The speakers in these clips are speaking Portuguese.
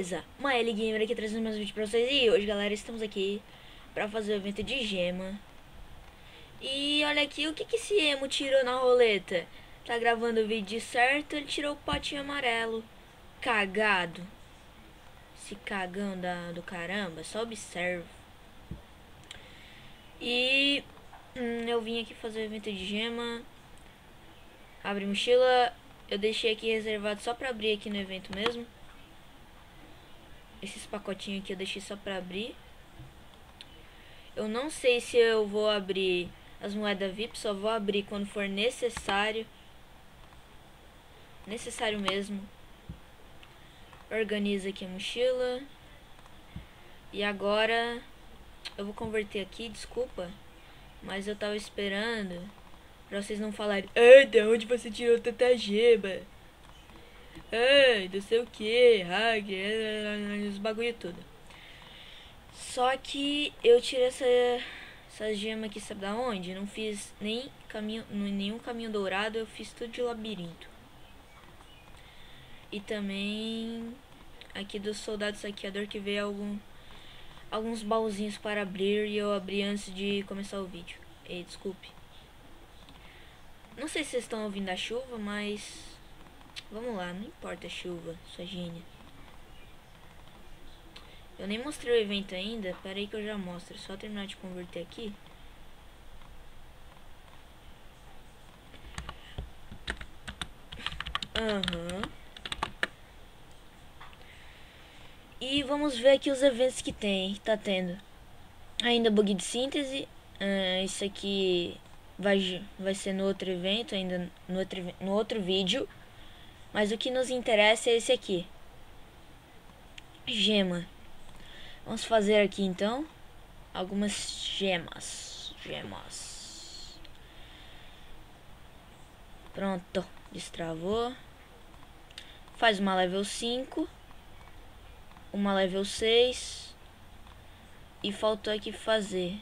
beleza? Maeli Gamer aqui trazendo mais um vídeo pra vocês E hoje galera, estamos aqui pra fazer o evento de gema E olha aqui, o que que esse emo tirou na roleta? Tá gravando o vídeo certo, ele tirou o potinho amarelo Cagado Esse cagão da, do caramba, só observa E hum, eu vim aqui fazer o evento de gema Abre mochila eu deixei aqui reservado só pra abrir aqui no evento mesmo. Esses pacotinhos aqui eu deixei só pra abrir. Eu não sei se eu vou abrir as moedas VIP, só vou abrir quando for necessário. Necessário mesmo. Organiza aqui a mochila. E agora eu vou converter aqui, desculpa. Mas eu tava esperando Pra vocês não falarem, ah, de onde você tirou tanta gema? Ai, não sei o que, hack, os bagulho tudo. Só que eu tirei essa, essa gema aqui, sabe da onde? Não fiz nem caminho, nenhum caminho dourado, eu fiz tudo de labirinto. E também aqui do soldado saqueador que veio algum, alguns baúzinhos para abrir e eu abri antes de começar o vídeo. Ei, desculpe. Não sei se vocês estão ouvindo a chuva, mas... Vamos lá, não importa a chuva, sua gênia. Eu nem mostrei o evento ainda, peraí que eu já mostro. Só terminar de converter aqui. Aham. Uhum. E vamos ver aqui os eventos que tem, que tá tendo. Ainda bug de síntese. Uh, isso aqui vai, vai ser no outro evento, ainda no outro, no outro vídeo. Mas o que nos interessa é esse aqui. Gema. Vamos fazer aqui então algumas gemas. Gemas. Pronto, destravou. Faz uma level 5. Uma level 6. E faltou aqui fazer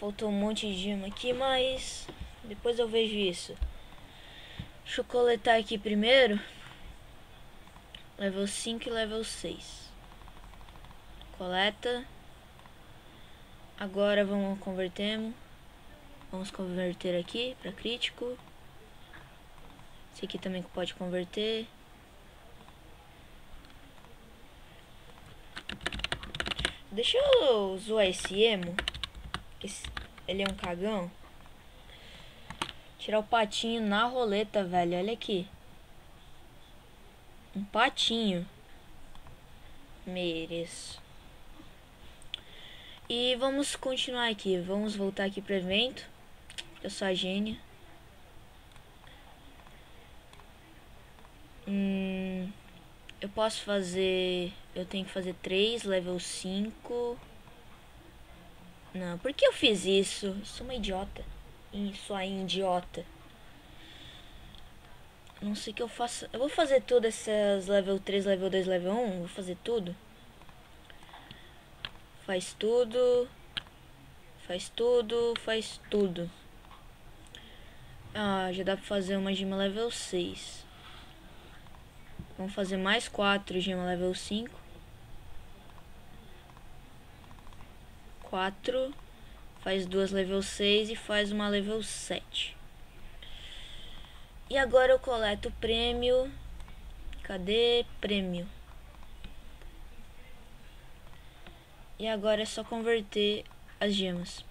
Faltou um monte de gema aqui, mas depois eu vejo isso. Deixa eu coletar aqui primeiro. Level 5 e level 6. Coleta. Agora vamos converter. Vamos converter aqui para crítico. Esse aqui também pode converter. Deixa eu zoar esse emo. Esse, ele é um cagão. Tirar o patinho na roleta, velho. Olha aqui. Um patinho. Mereço. E vamos continuar aqui. Vamos voltar aqui pro evento. Eu sou a gênia. Hum, eu posso fazer... Eu tenho que fazer 3, level 5... Não, por que eu fiz isso? Eu sou uma idiota. Sou a idiota. Não sei que eu faço. Eu vou fazer tudo essas level 3, level 2, level 1. Vou fazer tudo. Faz tudo. Faz tudo. Faz tudo. Ah, já dá pra fazer uma gema level 6. Vamos fazer mais 4 gema level 5. 4, faz duas level 6 e faz uma level 7. E agora eu coleto o prêmio. Cadê prêmio? E agora é só converter as gemas.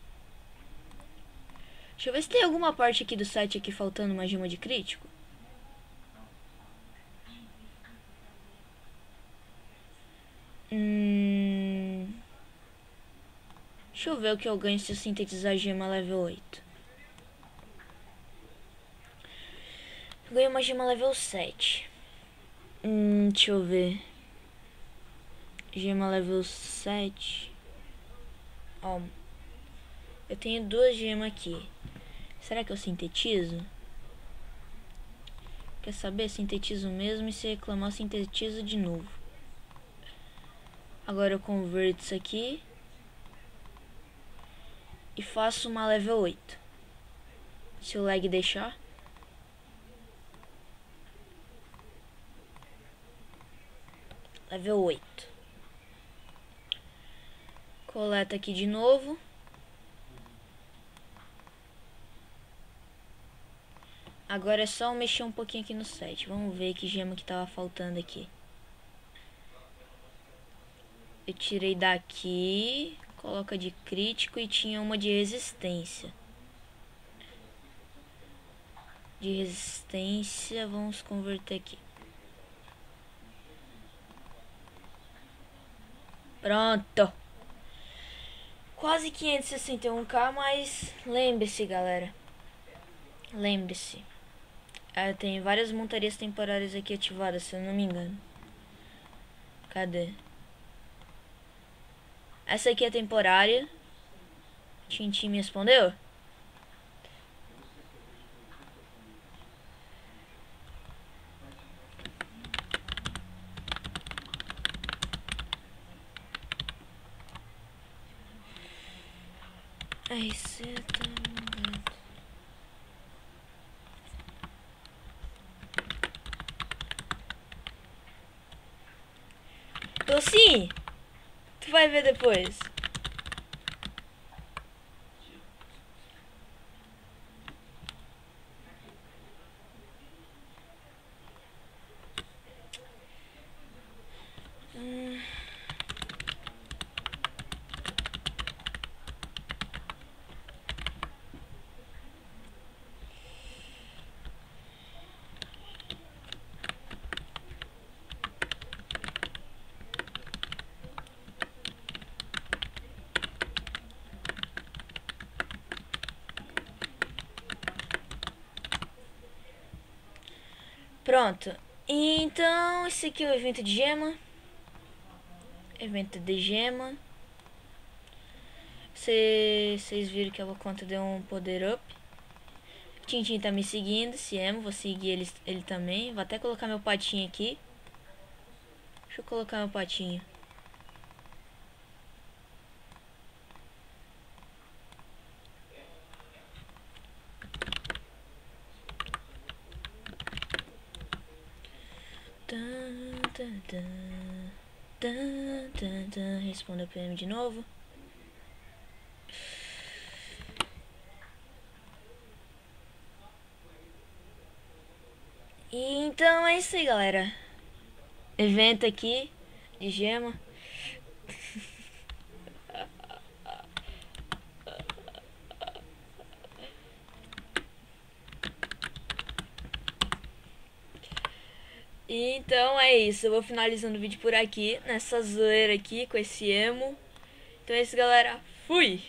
Deixa eu ver se tem alguma parte aqui do site aqui faltando uma gema de crítico. Hum... Deixa eu ver o que eu ganho se eu sintetizar gema level 8. Eu ganho uma gema level 7. Hum, deixa eu ver. Gema level 7. Ó. Eu tenho duas gemas aqui. Será que eu sintetizo? Quer saber? Sintetizo mesmo e se reclamar, sintetizo de novo. Agora eu converto isso aqui e faço uma level 8. Se o lag deixar. Level 8. Coleta aqui de novo. Agora é só mexer um pouquinho aqui no set. Vamos ver que gema que tava faltando aqui. Eu tirei daqui, coloca de crítico e tinha uma de resistência. De resistência, vamos converter aqui. Pronto. Quase 561k, mas lembre-se, galera. Lembre-se. Ah, tem várias montarias temporárias aqui ativadas, se eu não me engano. Cadê? Essa aqui é temporária. Tintin me respondeu? Ai, seta. Tô sim. Tu vai ver depois. Hum. Pronto. Então, esse aqui é o evento de gema. Evento de gema. Vocês viram que a conta deu um poder up. Tintin tá me seguindo, se amo, vou seguir ele, ele também. Vou até colocar meu patinho aqui. Deixa eu colocar meu patinho. Responda PM de novo. E então é isso aí, galera. Evento aqui de gema. Então é isso, eu vou finalizando o vídeo por aqui, nessa zoeira aqui, com esse emo. Então é isso, galera. Fui!